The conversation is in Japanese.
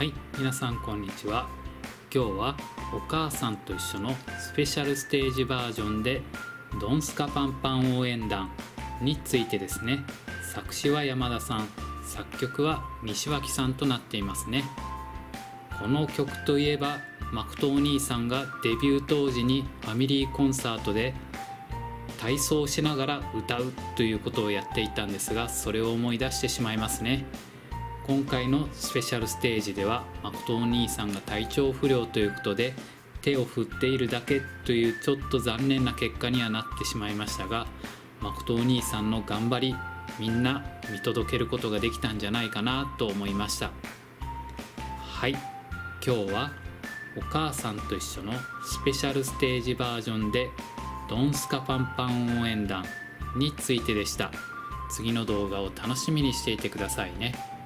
はい皆さんこんにちは。今日はお母さんと一緒のスペシャルステージバージョンでドンスカパンパン応援団についてですね。作詞は山田さん作曲は西脇さんとなっていますね。この曲といえば誠お兄さんがデビュー当時にファミリーコンサートで体操しながら歌うということをやっていたんですがそれを思い出してしまいますね。今回のスペシャルステージでは誠お兄さんが体調不良ということで手を振っているだけというちょっと残念な結果にはなってしまいましたが誠お兄さんの頑張りみんな見届けることができたんじゃないかなと思いました。はい。今日はお母さんと一緒のスペシャルステージバージョンでドンスカパンパン応援団についてでした。次の動画を楽しみにしていてくださいね。